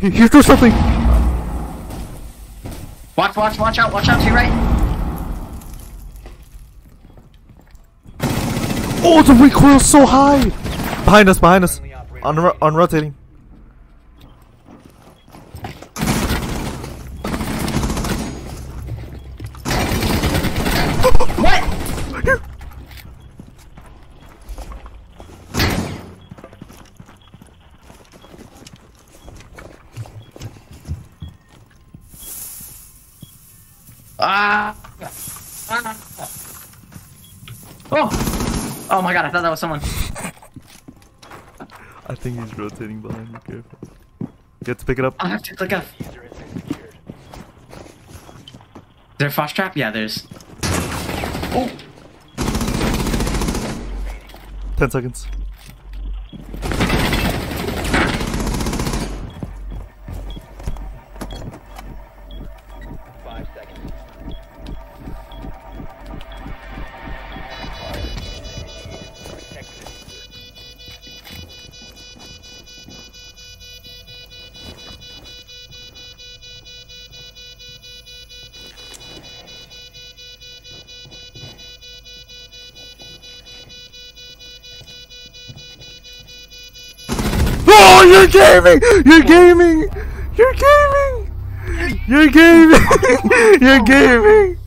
He, he threw something! Watch, watch, watch out, watch out to your right. Oh, the recoil's so high! Behind us, behind us. On, on rotating. Ah. ah. Oh. Oh my god, I thought that was someone. I think he's rotating behind you, careful. You have to pick it up. I'll have to click up. Is there a frost trap? Yeah, there's. Oh. 10 seconds. Oh, you're gaming! You're gaming! You're gaming! You're gaming! You're gaming!